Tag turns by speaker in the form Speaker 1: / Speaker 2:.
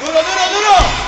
Speaker 1: 눌러 눌러 눌러!
Speaker 2: 아,